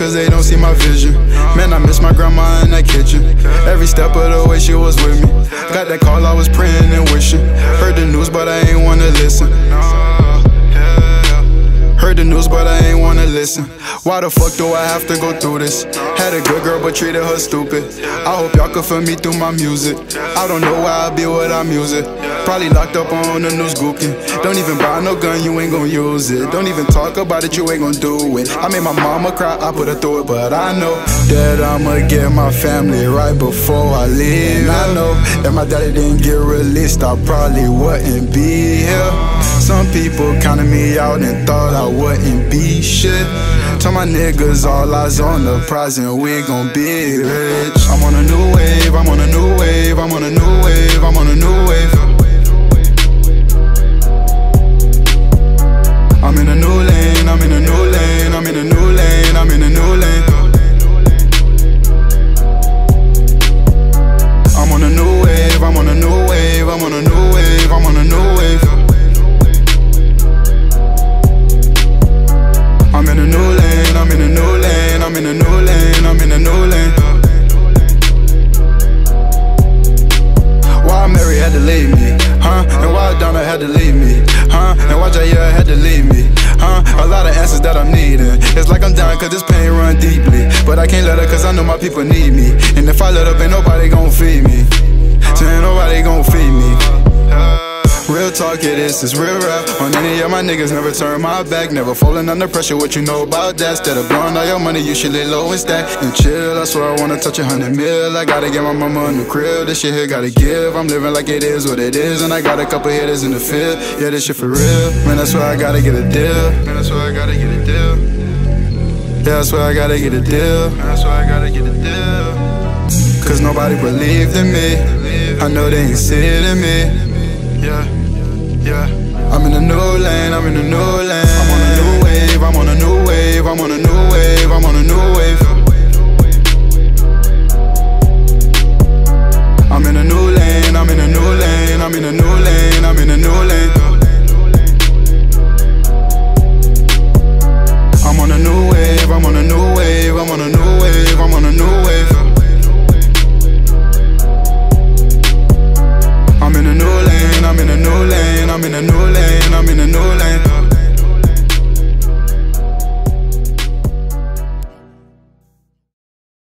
cause they don't see my vision. Man, I miss my grandma in that kitchen. Every step of the way she was with me. Got that call, I was praying and wishing. Heard the news, but I ain't wanna listen. Heard the news, but I ain't wanna listen. Why the fuck do I have to go through this? A good girl, but treated her stupid. I hope y'all can feel me through my music. I don't know why I be without music. Probably locked up on the news gooking. Don't even buy no gun, you ain't gon' use it. Don't even talk about it, you ain't gon' do it. I made my mama cry, I put her through it, but I know that I'ma get my family right before I leave. And I know if my daddy didn't get released, I probably wouldn't be here. Some people counted me out and thought I wouldn't be shit. Tell my niggas all eyes on the prize and we gon' be rich. I'm on a new wave, I'm on a new wave, I'm on a new huh? And why Jaya had to leave me, huh? A lot of answers that I'm needing. It's like I'm dying cause this pain run deeply. But I can't let her cause I know my people need me. And if I let up, ain't nobody gon' feed me. So ain't nobody gon' feed me. Real talk, it is, it's real rap. On any of my niggas, never turn my back. Never falling under pressure, what you know about that? Instead of blowing all your money, you should lay low and stack and chill. I swear I wanna touch a hundred mil. I gotta get my mama a new crib. This shit here gotta give. I'm living like it is what it is. And I got a couple hitters in the field. Yeah, this shit for real. Man, that's why I gotta get a deal. Man, that's why I gotta get a deal. Yeah, that's why I gotta get a deal. That's why I gotta get a deal. Cause nobody believed in me. I know they ain't see it in me. Yeah, yeah. I'm in a new lane, I'm in a new lane.